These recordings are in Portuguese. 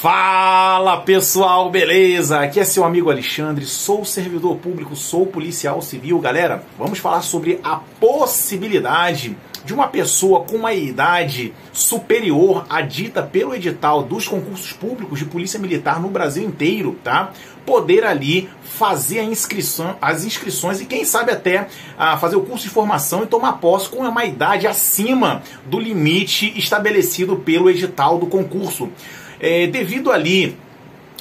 Fala pessoal, beleza? Aqui é seu amigo Alexandre, sou servidor público, sou policial civil. Galera, vamos falar sobre a possibilidade de uma pessoa com uma idade superior à dita pelo edital dos concursos públicos de polícia militar no Brasil inteiro, tá? Poder ali fazer a inscrição, as inscrições e quem sabe até ah, fazer o curso de formação e tomar posse com uma idade acima do limite estabelecido pelo edital do concurso. É, devido ali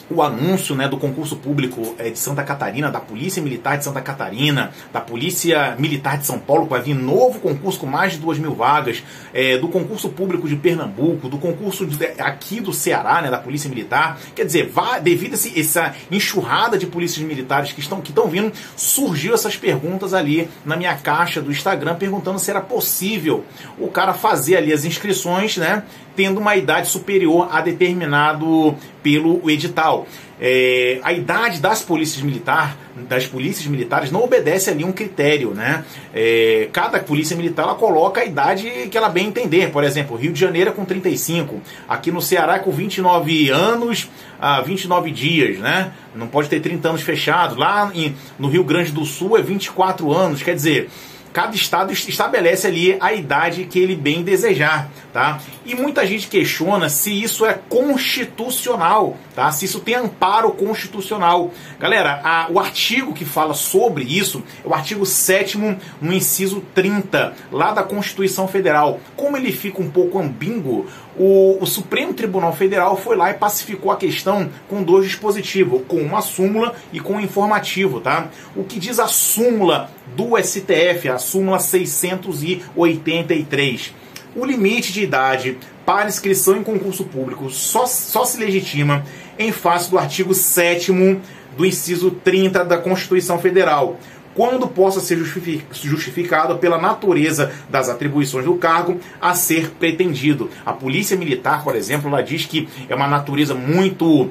o anúncio né, do concurso público é, de Santa Catarina, da Polícia Militar de Santa Catarina, da Polícia Militar de São Paulo, que vai vir novo concurso com mais de duas mil vagas, é, do concurso público de Pernambuco, do concurso de, aqui do Ceará, né, da Polícia Militar. Quer dizer, vai, devido a essa enxurrada de polícias militares que estão, que estão vindo, surgiu essas perguntas ali na minha caixa do Instagram, perguntando se era possível o cara fazer ali as inscrições, né, tendo uma idade superior a determinado pelo edital. É, a idade das polícias militares, das polícias militares não obedece ali um critério, né? É, cada polícia militar ela coloca a idade que ela bem entender. Por exemplo, Rio de Janeiro é com 35, aqui no Ceará é com 29 anos a 29 dias, né? Não pode ter 30 anos fechados. Lá em, no Rio Grande do Sul é 24 anos, quer dizer, cada estado estabelece ali a idade que ele bem desejar, tá? E muita gente questiona se isso é constitucional, tá? Se isso tem amparo constitucional. Galera, a, o artigo que fala sobre isso é o artigo 7 no inciso 30, lá da Constituição Federal. Como ele fica um pouco ambíguo, o, o, Supremo Tribunal Federal foi lá e pacificou a questão com dois dispositivos, com uma súmula e com um informativo, tá? O que diz a súmula do STF, a súmula 683. O limite de idade para inscrição em concurso público só, só se legitima em face do artigo 7 do inciso 30 da Constituição Federal quando possa ser justificado pela natureza das atribuições do cargo a ser pretendido. A Polícia Militar, por exemplo, ela diz que é uma natureza muito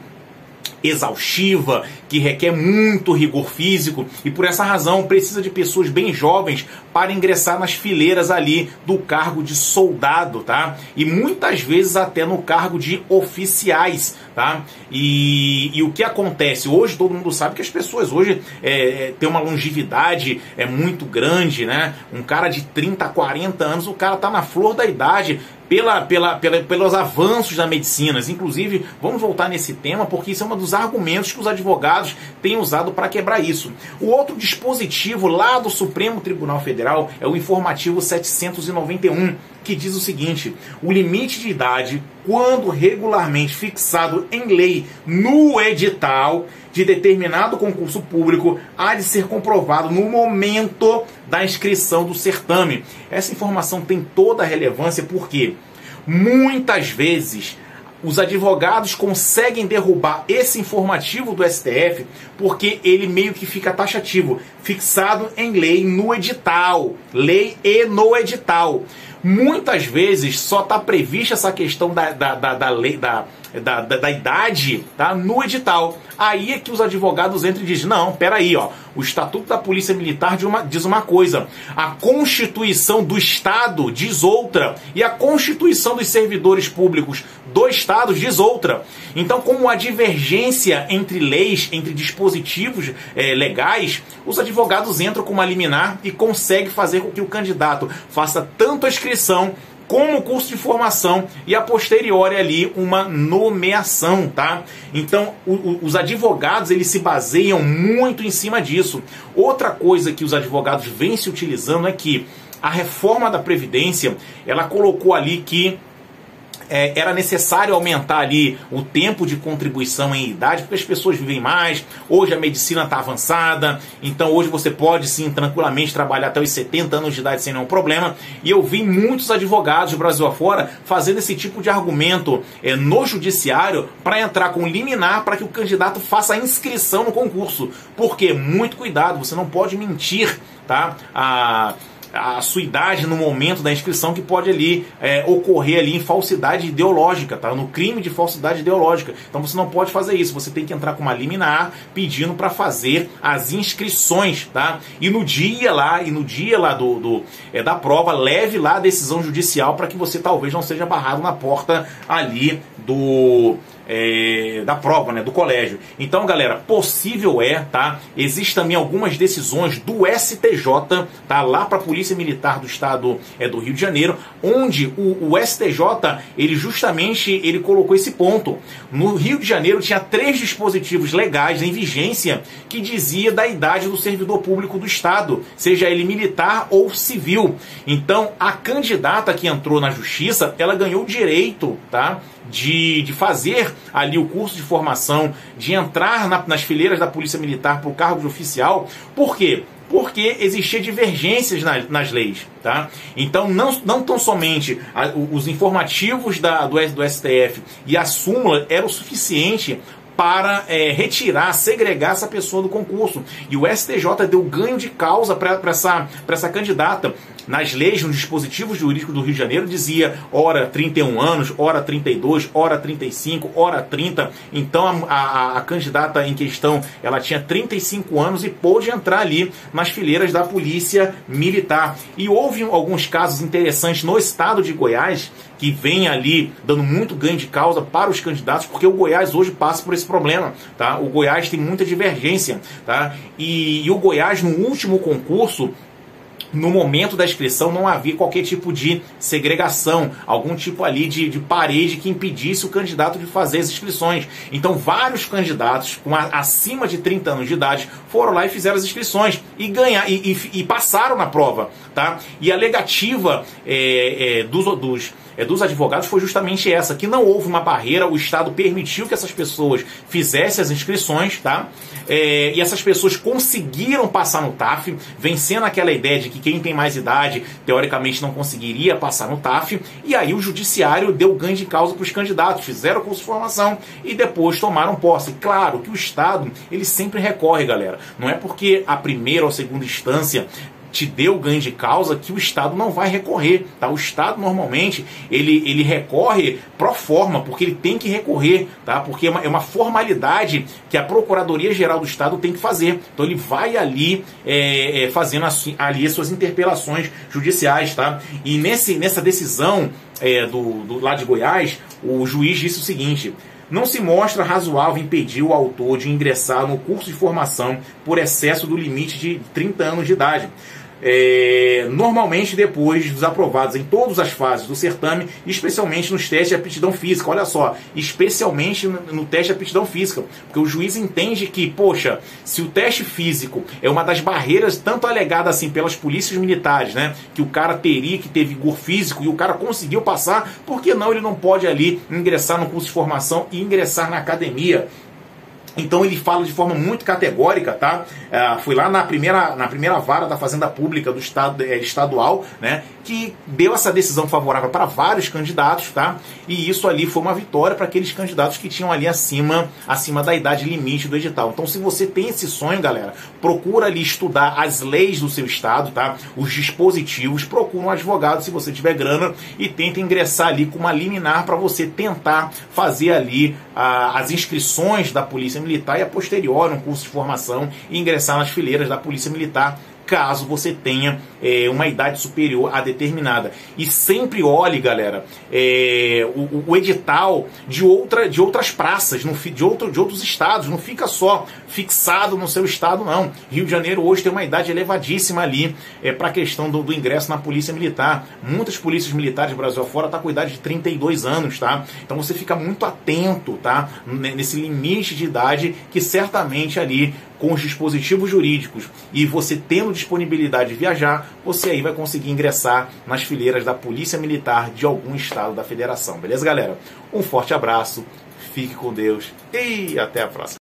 exaustiva, que requer muito rigor físico e por essa razão precisa de pessoas bem jovens para ingressar nas fileiras ali do cargo de soldado, tá? E muitas vezes até no cargo de oficiais, tá? E, e o que acontece hoje todo mundo sabe que as pessoas hoje é, têm uma longevidade é muito grande, né? Um cara de 30, 40 anos, o cara tá na flor da idade, pela, pela, pela, pelos avanços da medicina. Inclusive, vamos voltar nesse tema, porque isso é um dos argumentos que os advogados têm usado para quebrar isso. O outro dispositivo lá do Supremo Tribunal Federal é o informativo 791, que diz o seguinte: o limite de idade, quando regularmente fixado em lei no edital de determinado concurso público, há de ser comprovado no momento da inscrição do certame. Essa informação tem toda a relevância porque muitas vezes os advogados conseguem derrubar esse informativo do STF porque ele meio que fica taxativo, fixado em lei no edital, lei e no edital. Muitas vezes só está prevista essa questão da, da, da, da lei, da, da, da, da, idade tá, no edital. Aí é que os advogados entram e dizem: não, peraí, ó, o Estatuto da Polícia Militar diz uma, coisa, a Constituição do Estado diz outra, e a Constituição dos Servidores Públicos do Estado diz outra. Então, como há divergência entre leis, entre dispositivos é, legais, os advogados entram com uma liminar e conseguem fazer com que o candidato faça tanto a inscrição como curso de formação e a posteriori ali uma nomeação, tá? Então, o, o, os advogados eles se baseiam muito em cima disso. Outra coisa que os advogados vêm se utilizando é que a reforma da previdência, ela colocou ali que é, era necessário aumentar ali o tempo de contribuição em idade, porque as pessoas vivem mais, hoje a medicina está avançada, então hoje você pode sim tranquilamente trabalhar até os 70 anos de idade sem nenhum problema. E eu vi muitos advogados do Brasil afora fazendo esse tipo de argumento é, no judiciário para entrar com liminar para que o candidato faça a inscrição no concurso. Porque, muito cuidado, você não pode mentir, tá? A a sua idade no momento da inscrição que pode ali é, ocorrer ali em falsidade ideológica, tá? No crime de falsidade ideológica. Então você não pode fazer isso. Você tem que entrar com uma liminar pedindo para fazer as inscrições, tá? E no dia lá e no dia lá do, do é, da prova leve lá a decisão judicial para que você talvez não seja barrado na porta ali do é, da prova, né, do colégio. Então, galera, possível é, tá? Existem também algumas decisões do STJ, tá? Lá para a Polícia Militar do Estado é, do Rio de Janeiro, onde o, o STJ, ele justamente, ele colocou esse ponto. No Rio de Janeiro tinha três dispositivos legais em vigência que dizia da idade do servidor público do Estado, seja ele militar ou civil. Então, a candidata que entrou na justiça, ela ganhou o direito, tá? De, de fazer ali o curso de formação, de entrar na, nas fileiras da Polícia Militar para o cargo de oficial. Por quê? porque existia divergências nas, nas, leis. Tá? Então, não, não tão somente a, os informativos da, do, do STF e a súmula era o suficiente para é, retirar, segregar essa pessoa do concurso. E o STJ deu ganho de causa para essa, essa candidata nas leis, nos dispositivos jurídicos do Rio de Janeiro, dizia hora 31 anos, hora 32, hora 35, hora 30. Então a, a, a candidata em questão ela tinha 35 anos e pôde entrar ali nas fileiras da polícia militar. E houve alguns casos interessantes no estado de Goiás que vem ali dando muito ganho de causa para os candidatos, porque o Goiás hoje passa por esse problema, tá? O Goiás tem muita divergência, tá? E, e o Goiás no último concurso no momento da inscrição não havia qualquer tipo de segregação, algum tipo ali de, de parede que impedisse o candidato de fazer as inscrições. Então, vários candidatos com a, acima de 30 anos de idade foram lá e fizeram as inscrições e, ganhar, e, e, e passaram na prova. Tá? E a negativa é, é, dos, dos é, dos advogados foi justamente essa, que não houve uma barreira, o Estado permitiu que essas pessoas fizessem as inscrições, tá? É, e essas pessoas conseguiram passar no TAF, vencendo aquela ideia de que quem tem mais idade, teoricamente, não conseguiria passar no TAF, e aí o judiciário deu ganho de causa para os candidatos, fizeram curso de formação e depois tomaram posse. Claro que o Estado, ele sempre recorre, galera. Não é porque a primeira ou segunda instância te deu ganho de causa que o Estado não vai recorrer. Tá? O Estado normalmente ele, ele recorre pro forma, porque ele tem que recorrer, tá? porque é uma, é uma formalidade que a Procuradoria-Geral do Estado tem que fazer. Então ele vai ali é, é, fazendo assim, ali as suas interpelações judiciais. Tá? E nesse, nessa decisão é, do, do lado de Goiás, o juiz disse o seguinte não se mostra razoável impedir o autor de ingressar no curso de formação por excesso do limite de 30 anos de idade é, normalmente depois dos aprovados em todas as fases do certame, especialmente nos testes de aptidão física. Olha só, especialmente no, teste de aptidão física, porque o juiz entende que, poxa, se o teste físico é uma das barreiras tanto alegada assim pelas polícias militares, né, que o cara teria que ter vigor físico e o cara conseguiu passar, por que não ele não pode ali ingressar no curso de formação e ingressar na academia? Então ele fala de forma muito categórica, tá? É, foi lá na primeira, na primeira vara da Fazenda Pública do Estado é, estadual, né? Que deu essa decisão favorável para vários candidatos, tá? E isso ali foi uma vitória para aqueles candidatos que tinham ali acima, acima da idade limite do edital. Então, se você tem esse sonho, galera, procura ali estudar as leis do seu estado, tá? Os dispositivos, procura um advogado se você tiver grana e tenta ingressar ali com uma liminar para você tentar fazer ali ah, as inscrições da Polícia Militar e a posterior um curso de formação e ingressar nas fileiras da Polícia Militar caso você tenha é, uma idade superior a determinada. E sempre olhe, galera, é, o, o, edital de, outra, de outras praças, de, outro, de outros estados, não fica só fixado no seu estado, não. Rio de Janeiro hoje tem uma idade elevadíssima ali é, para a questão do, do, ingresso na Polícia Militar. Muitas polícias militares do Brasil afora estão tá com idade de 32 anos, tá? Então você fica muito atento, tá? Nesse limite de idade que certamente ali com os dispositivos jurídicos e você tendo disponibilidade de viajar, você aí vai conseguir ingressar nas fileiras da Polícia Militar de algum estado da federação. Beleza, galera? Um forte abraço, fique com Deus e até a próxima.